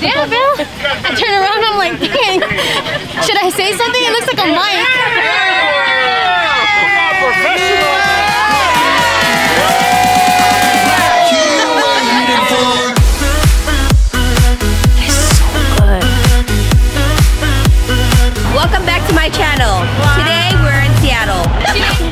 Yeah, Bill. I turn around, I'm like, dang. Should I say something? It looks like a mic. Welcome back to my channel. Today we're in Seattle.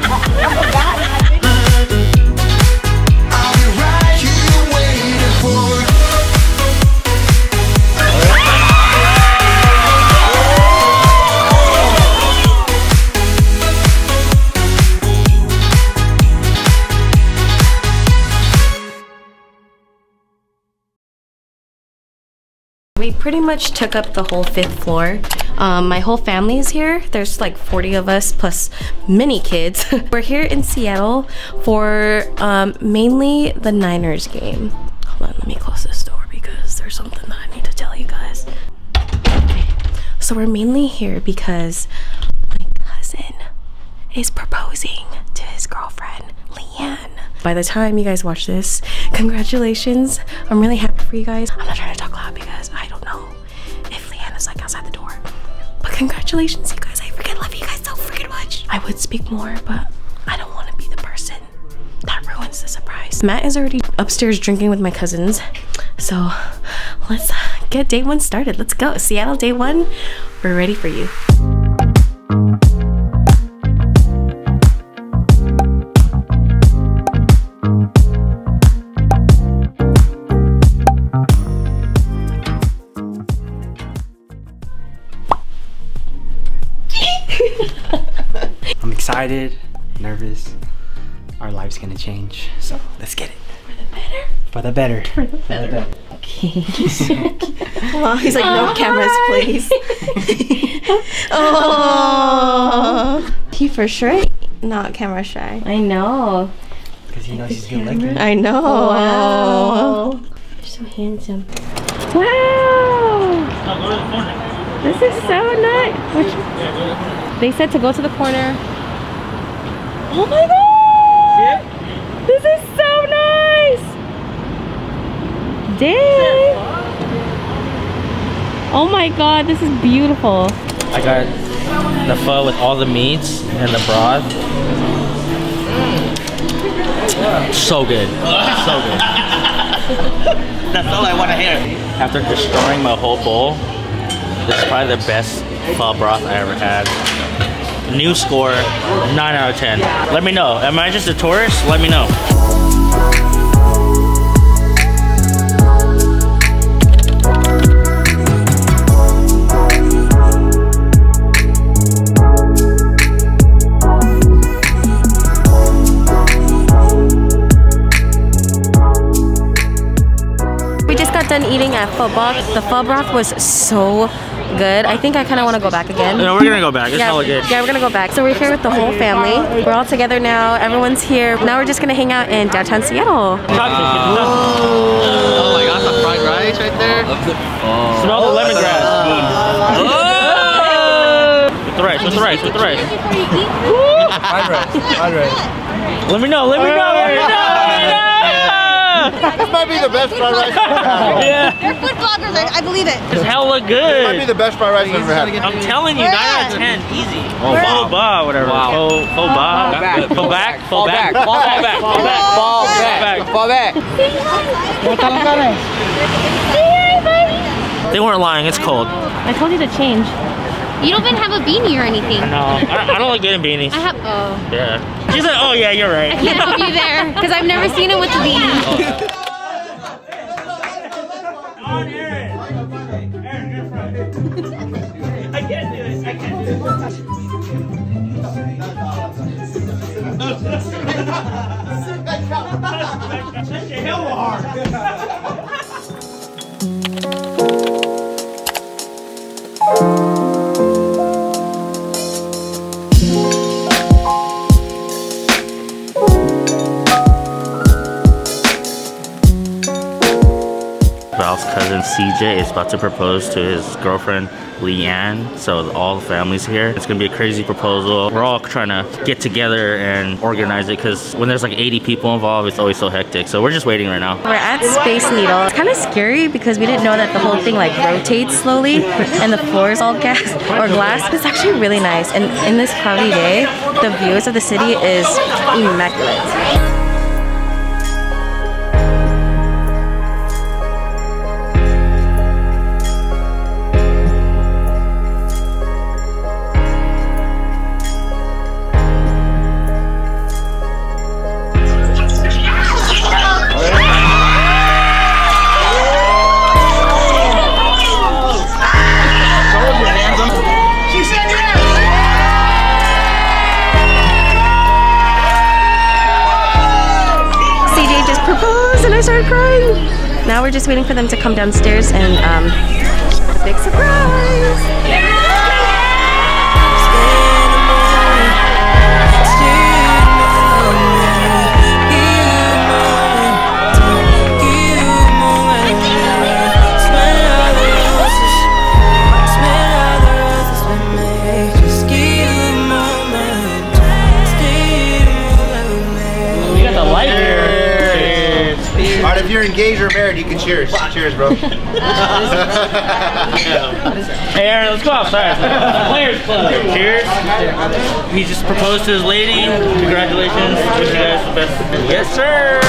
Pretty much took up the whole fifth floor. Um, my whole family is here. There's like 40 of us plus many kids. We're here in Seattle for um, mainly the Niners game. Hold on, let me close this door because there's something that I need to tell you guys. So we're mainly here because my cousin is proposing to his girlfriend, Leanne. By the time you guys watch this, congratulations. I'm really happy for you guys. I'm not trying to talk loud because congratulations, you guys. I freaking love you guys so freaking much. I would speak more, but I don't want to be the person that ruins the surprise. Matt is already upstairs drinking with my cousins. So let's uh, get day one started. Let's go. Seattle day one. We're ready for you. Excited, nervous. Our life's gonna change. So let's get it. For the better. For the better. For the better. Well, he's like, no cameras, please. oh, he for sure not camera shy. I know. Because he knows he's gonna like it. I know. Oh, wow. You're so handsome. Wow. This is so nice. Which, they said to go to the corner. Oh my god! See? This is so nice! Dang! Oh my god, this is beautiful. I got the pho with all the meats and the broth. So good. So good. That's all I want to hear. After destroying my whole bowl, this is probably the best pho broth I ever had. New score, 9 out of 10. Let me know. Am I just a tourist? Let me know. We just got done eating at Pho. The pho was so good. I think I kind of want to go back again. No, we're gonna go back. It's hella good. yeah, we're gonna go back. So we're here with the whole family. We're all together now. Everyone's here. Now we're just gonna hang out in downtown Seattle. Oh my god, the fried rice right there. Oh. Smell the lemongrass. Oh. With the rice, with the rice, with the rice. Fried rice. Fried rice. Let me know, let me know, let me know, let me know. This might be the best fried rice I've ever had. Yeah, They're food bloggers, I, I believe it. it's hella good. This might be the best fried rice I've ever had. I'm telling you, 9 out of 10, easy. Oh, wow. Faux pas, whatever. Faux, faux pas. Faux back, faux back, faux back, faux back, Fall faux back. back. Fall back. They weren't lying, it's cold. I told you to change. You don't even have a beanie or anything. No, I don't, I don't like getting beanies. I have. Oh. Yeah. She's like, oh yeah, you're right. I right. can't help you there because I've never seen it with the beanie. Val's cousin CJ CJ is about to propose to his girlfriend Leanne. So all the family's here. It's gonna be a crazy proposal. We're all trying to get together and organize it because when there's like 80 people involved, it's always so hectic. So we're just waiting right now. We're at Space Needle. It's kind of scary because we didn't know that the whole thing like rotates slowly and the floor is all gas or glass. It's actually really nice. And in this cloudy day, the views of the city is immaculate. Now we're just waiting for them to come downstairs and um, big surprise. Cheers. Cheers, bro. Hey Aaron, let's go outside. Players Club. Cheers. He just proposed to his lady. Congratulations. Wish you guys the best. Yes, sir.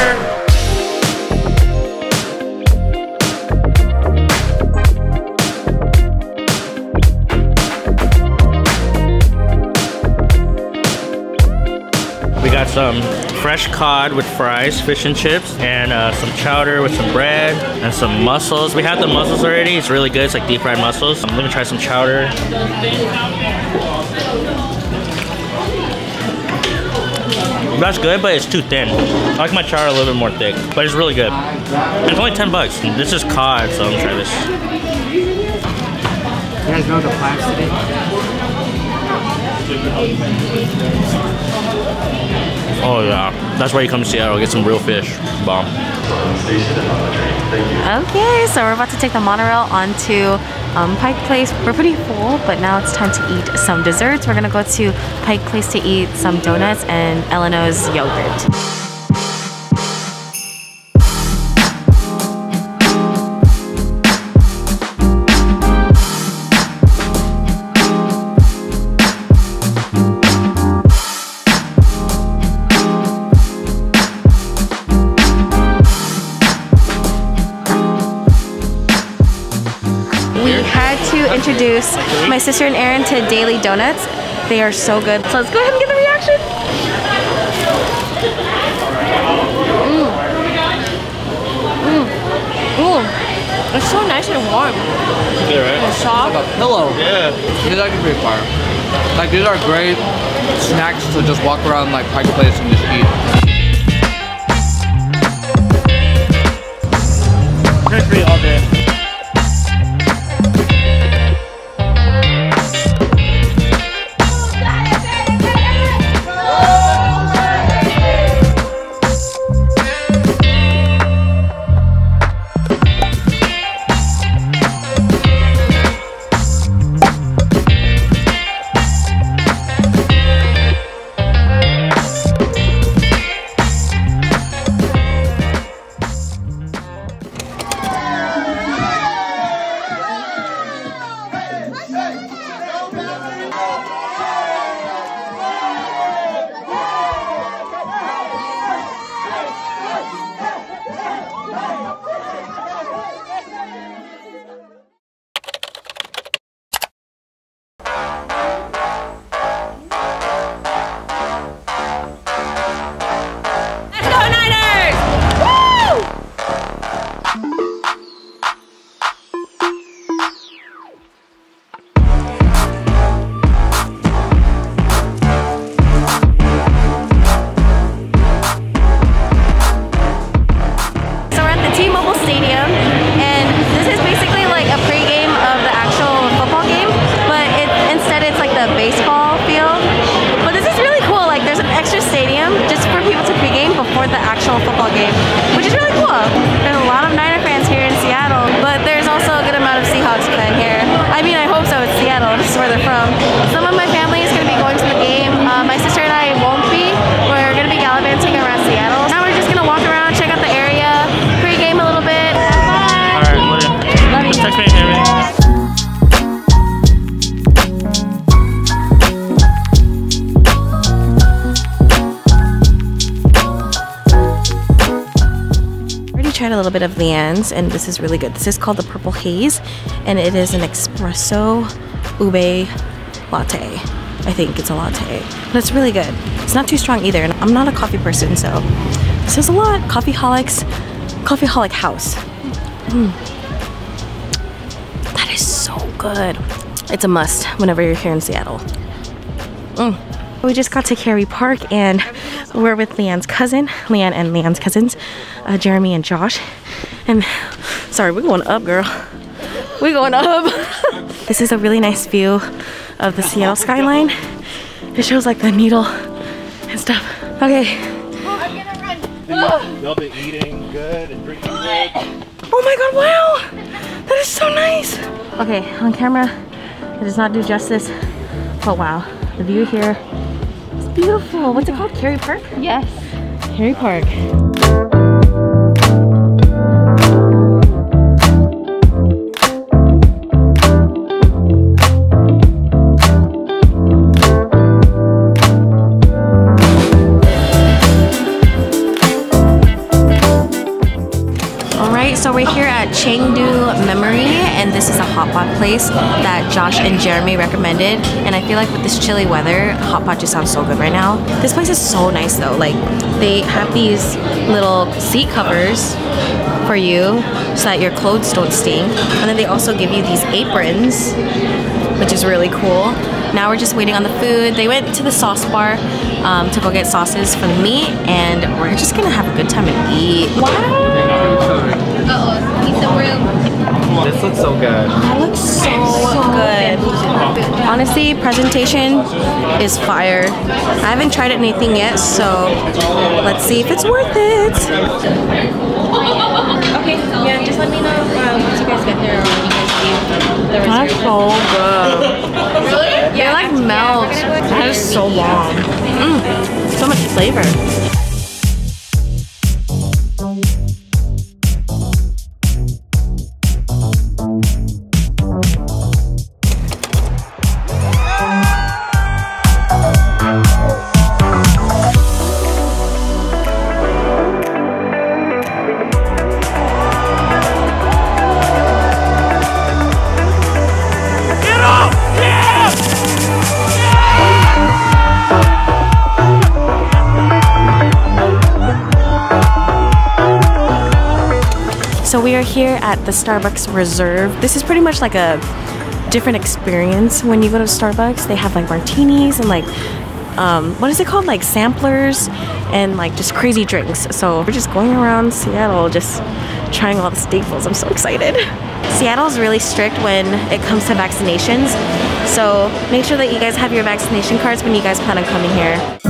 We got some fresh cod with fries, fish and chips, and uh, some chowder with some bread and some mussels. We had the mussels already. It's really good. It's like deep fried mussels. I'm gonna try some chowder. That's good, but it's too thin. I like my chowder a little bit more thick, but it's really good. It's only 10 bucks. This is cod, so I'm gonna try this. You guys know the plans today? Oh yeah, that's why you come to Seattle. Get some real fish. Bomb. Okay, so we're about to take the monorail onto um, Pike Place. We're pretty full, but now it's time to eat some desserts. We're gonna go to Pike Place to eat some donuts and Ellenos yogurt. My sister and Aaron to Daily Donuts. They are so good. So let's go ahead and get the reaction. Mm. Mm. Ooh. It's so nice and warm. Good, right? And soft. Pillow. Yeah. These are actually pretty fire. Like these are great snacks to just walk around like Pike Place and just eat. Country all day. Media. Leanne's, and this is really good. This is called the Purple Haze, and it is an espresso ube latte. I think it's a latte, but it's really good. It's not too strong either, and I'm not a coffee person, so this is a lot. Coffee Holics, Coffeeholic House. Mm. That is so good. It's a must whenever you're here in Seattle. Mm. We just got to Kerry Park and we're with Leanne's cousin, Leanne and Leanne's cousins, uh, Jeremy and Josh. And sorry, we're going up, girl. We're going up. this is a really nice view of the Seattle skyline. It shows like the needle and stuff. Okay. They'll be eating good and drinking good. Oh my god, wow! That is so nice! Okay, on camera, it does not do justice. But wow, the view here is beautiful. What's it called? Kerry Park? Yes. Kerry Park. Alright, so we're here at Chengdu Memory, and this is a hot pot place that Josh and Jeremy recommended. And I feel like with this chilly weather, hot pot just sounds so good right now. This place is so nice though. Like, they have these little seat covers for you so that your clothes don't stink. And then they also give you these aprons, which is really cool. Now we're just waiting on the food. They went to the sauce bar um, to go get sauces for the meat, and we're just gonna have a good time and eat. This looks good. That looks so good. Honestly, presentation is fire. I haven't tried anything yet, so let's see if it's worth it. Okay, yeah, just let me know um, once you guys get there or when you guys leave the That's so good. Really? They like melts. That is so long. Mm, so much flavor. So we are here at the Starbucks Reserve. This is pretty much like a different experience when you go to Starbucks. They have like martinis and like um, what is it called? Like samplers and like just crazy drinks. So we're just going around Seattle just trying all the staples. I'm so excited. Seattle is really strict when it comes to vaccinations. So make sure that you guys have your vaccination cards when you guys plan on coming here.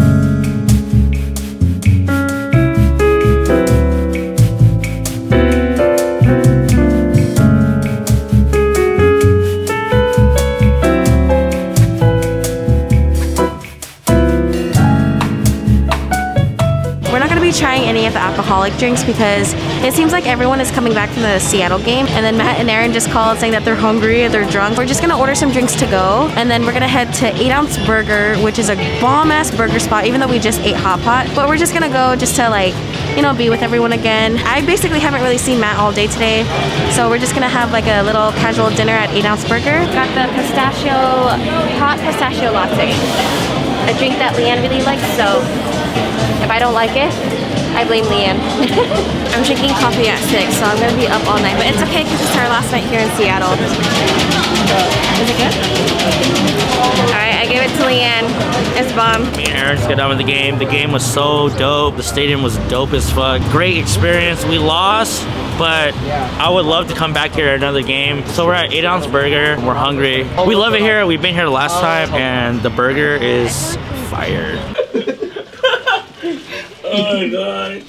Alcoholic drinks because it seems like everyone is coming back from the Seattle game. And then Matt and Aaron just called saying that they're hungry or they're drunk. We're just to order some drinks to go. And then we're to head to 8 Ounce Burger, which is a bomb ass burger spot, even though we just ate Hot Pot. But we're just to go just to like, you know, be with everyone again. I basically haven't really seen Matt all day today. So we're just to have like a little casual dinner at 8 Ounce Burger. Got the pistachio, hot pistachio latte. A drink that Leanne really likes, so if I don't like it, I blame Leanne. I'm drinking coffee at 6, so I'm going to be up all night. But it's okay because it's our last night here in Seattle. Is it good? Alright, I gave it to Leanne. It's bomb. Me and Aaron just got done with the game. The game was so dope. The stadium was dope as fuck. Great experience. We lost, but I would love to come back here at another game. So we're at 8 Ounce Burger. We're hungry. We love it here. We've been here last time, and the burger is fire. Oh my god.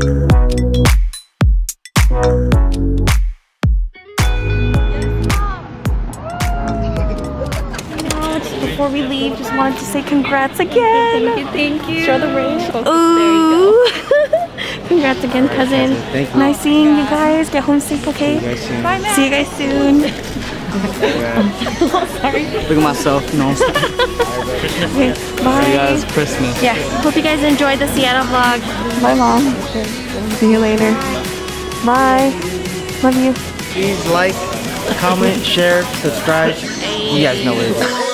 Before we leave, just wanted to say congrats again. Thank you, thank you. Show the ring. There you go. Ooh. Congrats again, cousin. Thank you. Nice seeing you guys. Get home safe, okay? Bye, See you guys soon. Sorry. Look at myself, you know. Okay, bye. You guys, Christmas. Yeah. Hope you guys enjoyed the Seattle vlog. Bye, mom. See you later. Bye. Love you. Please like, comment, share, subscribe. You guys know what it is.